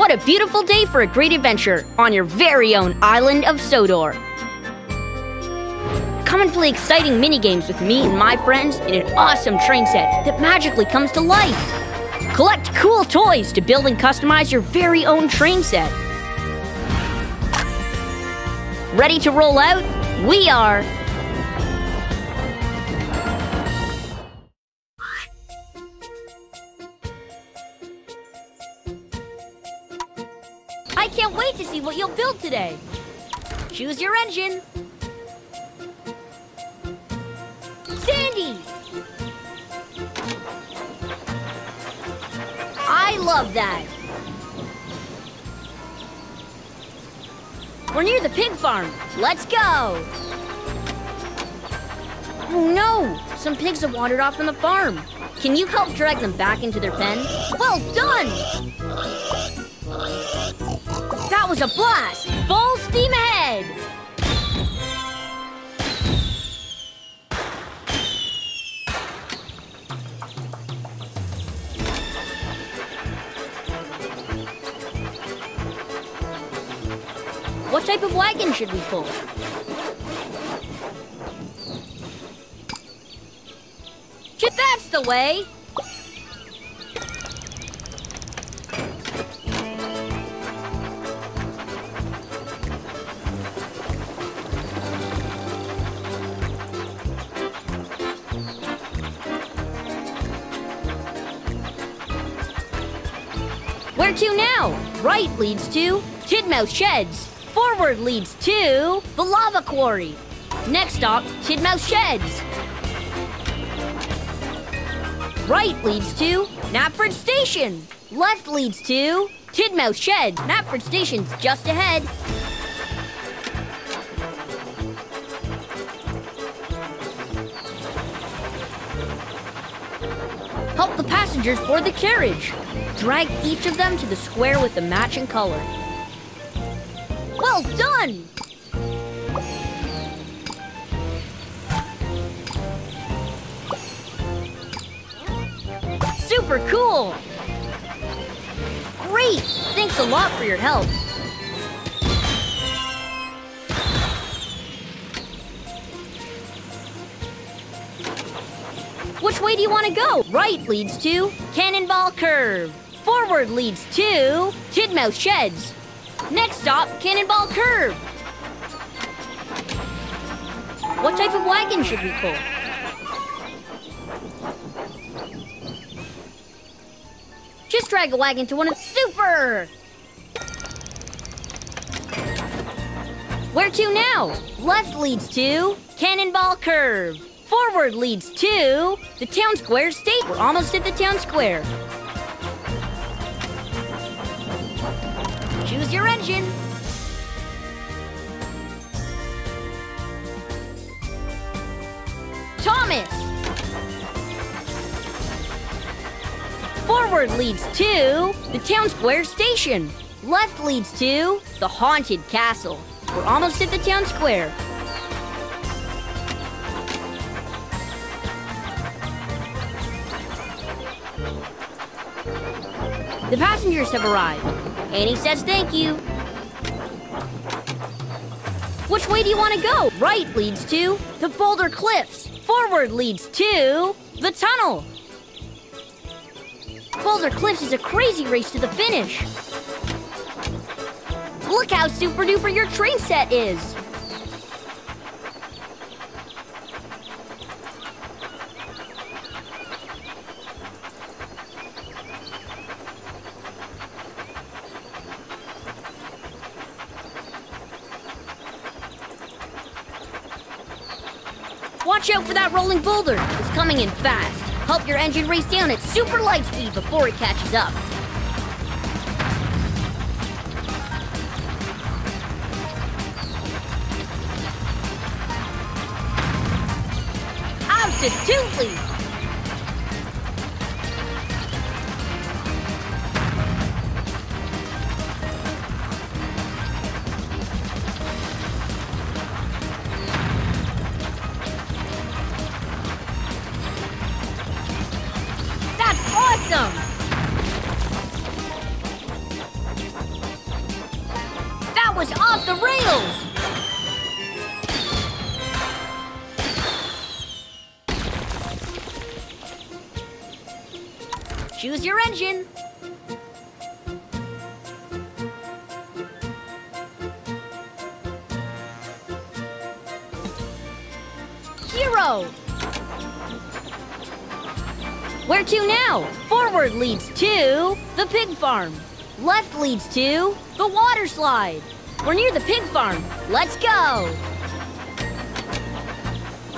What a beautiful day for a great adventure on your very own island of Sodor. Come and play exciting mini games with me and my friends in an awesome train set that magically comes to life. Collect cool toys to build and customize your very own train set. Ready to roll out? We are! To see what you'll build today. Choose your engine. Sandy! I love that. We're near the pig farm. Let's go. Oh no! Some pigs have wandered off from the farm. Can you help drag them back into their pen? Well done! That was a blast! Full steam ahead! What type of wagon should we pull? That's the way! Where to now? Right leads to Tidmouth Sheds. Forward leads to the Lava Quarry. Next stop, Tidmouth Sheds. Right leads to Knapford Station. Left leads to Tidmouth Shed. Knapford Station's just ahead. Help the passengers board the carriage. Drag each of them to the square with the matching color. Well done! Super cool! Great! Thanks a lot for your help. Which way do you want to go? Right leads to Cannonball Curve. Forward leads to Tidmouth Sheds. Next stop, Cannonball Curve. What type of wagon should we pull? Just drag a wagon to one of the super. Where to now? Left leads to Cannonball Curve. Forward leads to the town square state. We're almost at the town square. Your engine. Thomas. Forward leads to the town square station. Left leads to the haunted castle. We're almost at the town square. The passengers have arrived. Annie says thank you. Which way do you want to go? Right leads to the Boulder Cliffs. Forward leads to the tunnel. Boulder Cliffs is a crazy race to the finish. Look how super duper your train set is. Watch out for that rolling boulder. It's coming in fast. Help your engine race down at super light speed before it catches up. Absolutely! Choose your engine. Hiro! Where to now? Forward leads to the pig farm. Left leads to the water slide. We're near the pig farm. Let's go!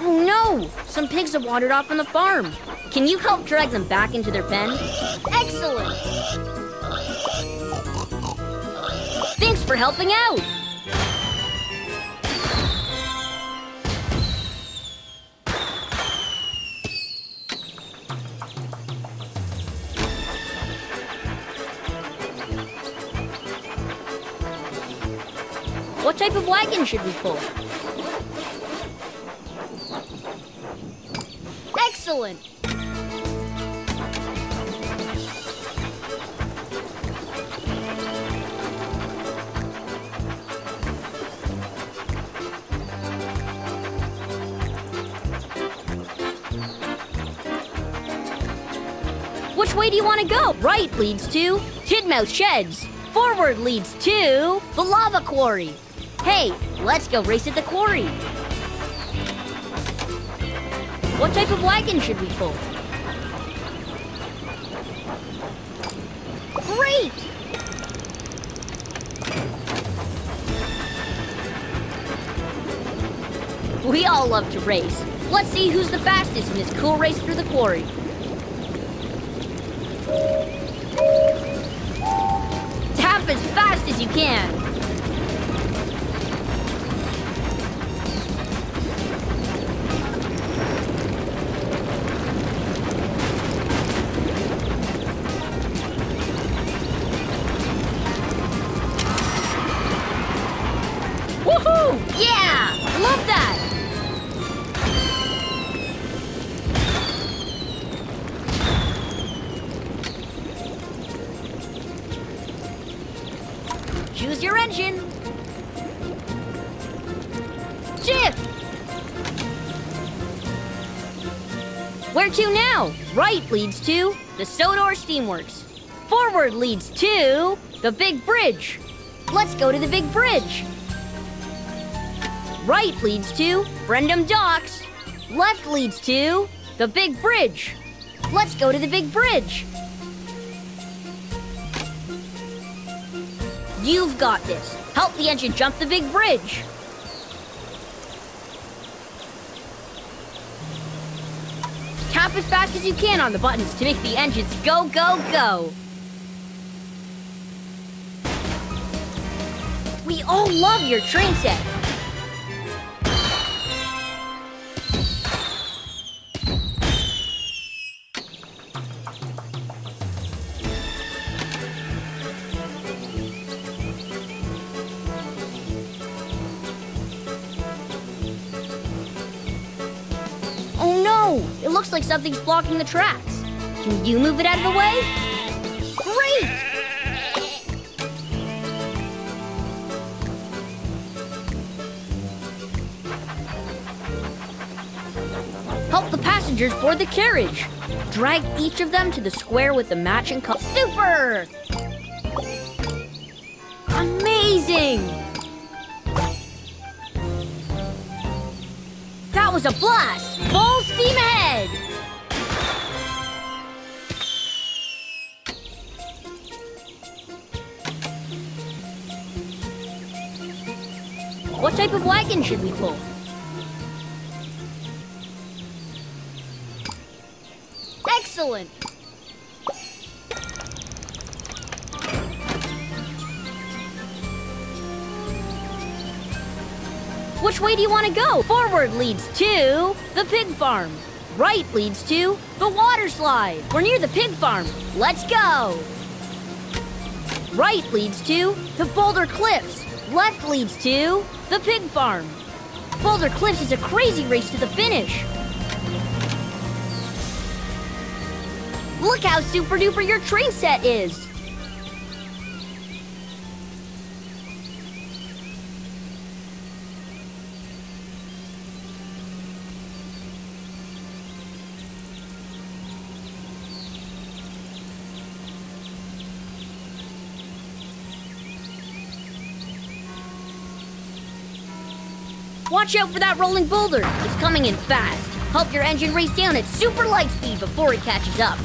Oh no! Some pigs have wandered off from the farm. Can you help drag them back into their pen? Excellent! Thanks for helping out! What type of wagon should we pull? Excellent! Way do you want to go? Right leads to Tidmouth Sheds. Forward leads to the lava quarry. Hey, let's go race at the quarry. What type of wagon should we pull? Great! We all love to race. Let's see who's the fastest in this cool race through the quarry. As you can. Where to now? Right leads to the Sodor Steamworks. Forward leads to the big bridge. Let's go to the big bridge. Right leads to Brendam Docks. Left leads to the big bridge. Let's go to the big bridge. You've got this. Help the engine jump the big bridge. Tap as fast as you can on the buttons to make the engines go, go, go. We all love your train set. Looks like something's blocking the tracks. Can you move it out of the way? Great! Help the passengers board the carriage. Drag each of them to the square with the matching color. Super! Amazing! That was a blast! Full steam! What type of wagon should we pull? Excellent! Which way do you want to go? Forward leads to the pig farm. Right leads to the water slide. We're near the pig farm. Let's go. Right leads to the Boulder Cliffs. Left leads to the pig farm. Boulder Cliffs is a crazy race to the finish. Look how super duper your train set is. Watch out for that rolling boulder. It's coming in fast. Help your engine race down at super light speed before it catches up.